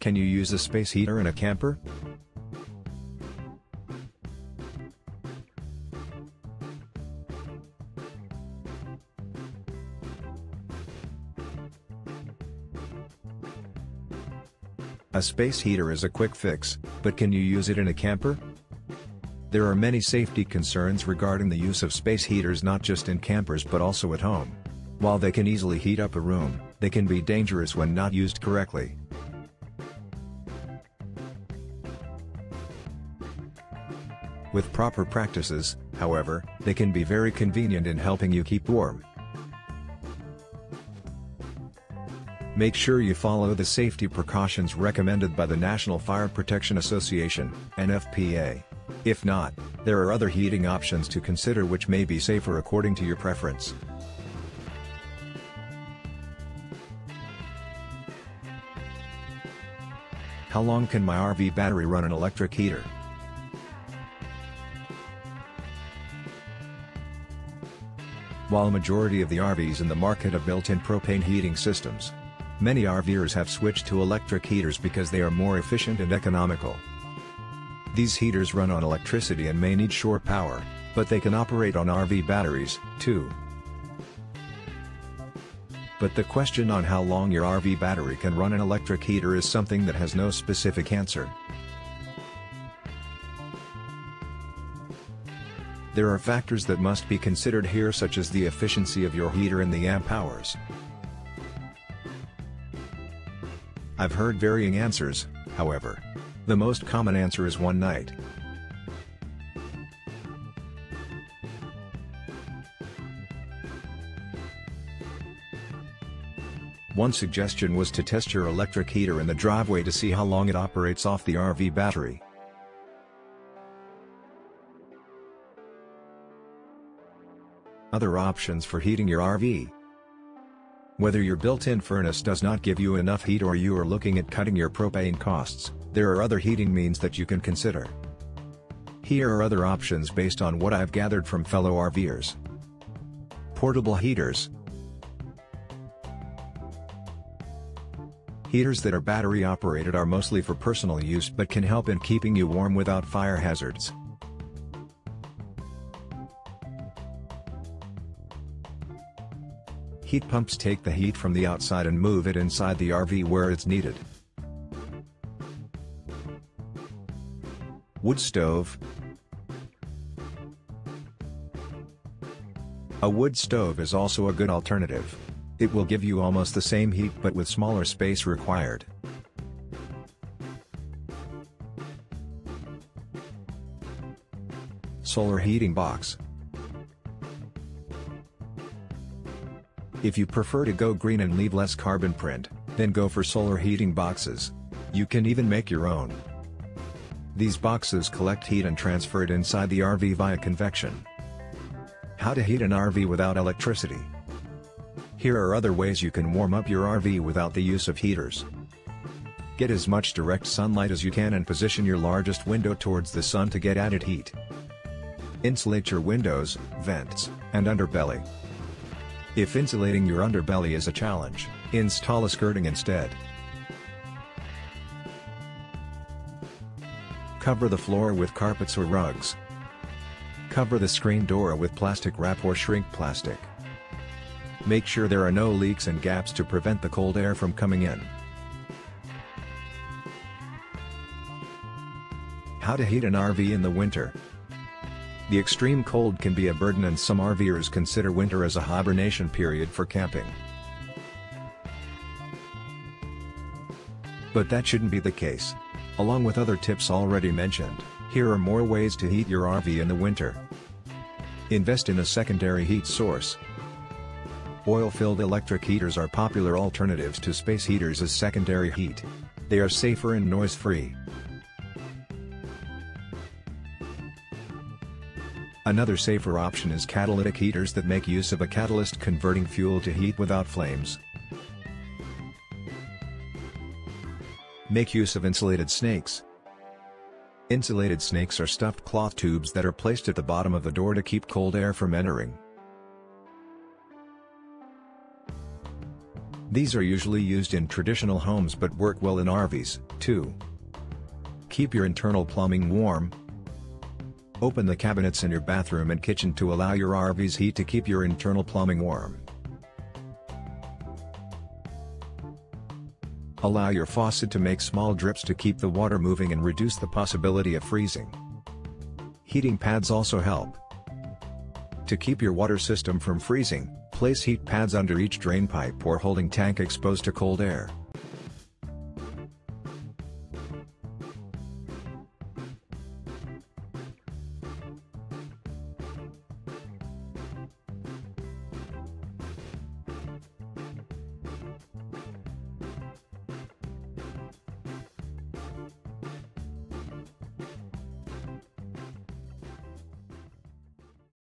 Can you use a space heater in a camper? A space heater is a quick fix, but can you use it in a camper? There are many safety concerns regarding the use of space heaters not just in campers but also at home. While they can easily heat up a room, they can be dangerous when not used correctly. With proper practices, however, they can be very convenient in helping you keep warm. Make sure you follow the safety precautions recommended by the National Fire Protection Association, NFPA. If not, there are other heating options to consider which may be safer according to your preference. How long can my RV battery run an electric heater? While a majority of the RVs in the market have built-in propane heating systems, many RVers have switched to electric heaters because they are more efficient and economical. These heaters run on electricity and may need shore power, but they can operate on RV batteries, too. But the question on how long your RV battery can run an electric heater is something that has no specific answer. There are factors that must be considered here such as the efficiency of your heater and the amp hours. I've heard varying answers, however. The most common answer is one night. One suggestion was to test your electric heater in the driveway to see how long it operates off the RV battery. Other options for heating your RV Whether your built-in furnace does not give you enough heat or you are looking at cutting your propane costs, there are other heating means that you can consider. Here are other options based on what I've gathered from fellow RVers. Portable heaters Heaters that are battery operated are mostly for personal use but can help in keeping you warm without fire hazards. Heat pumps take the heat from the outside and move it inside the RV where it's needed. Wood stove A wood stove is also a good alternative. It will give you almost the same heat but with smaller space required. Solar heating box If you prefer to go green and leave less carbon print, then go for solar heating boxes. You can even make your own. These boxes collect heat and transfer it inside the RV via convection. How to heat an RV without electricity. Here are other ways you can warm up your RV without the use of heaters. Get as much direct sunlight as you can and position your largest window towards the sun to get added heat. Insulate your windows, vents, and underbelly. If insulating your underbelly is a challenge, install a skirting instead. Cover the floor with carpets or rugs. Cover the screen door with plastic wrap or shrink plastic. Make sure there are no leaks and gaps to prevent the cold air from coming in. How to heat an RV in the winter. The extreme cold can be a burden and some RVers consider winter as a hibernation period for camping. But that shouldn't be the case. Along with other tips already mentioned, here are more ways to heat your RV in the winter. Invest in a secondary heat source. Oil-filled electric heaters are popular alternatives to space heaters as secondary heat. They are safer and noise-free. Another safer option is catalytic heaters that make use of a catalyst converting fuel to heat without flames. Make use of insulated snakes. Insulated snakes are stuffed cloth tubes that are placed at the bottom of the door to keep cold air from entering. These are usually used in traditional homes but work well in RVs, too. Keep your internal plumbing warm. Open the cabinets in your bathroom and kitchen to allow your RV's heat to keep your internal plumbing warm. Allow your faucet to make small drips to keep the water moving and reduce the possibility of freezing. Heating pads also help. To keep your water system from freezing, place heat pads under each drain pipe or holding tank exposed to cold air.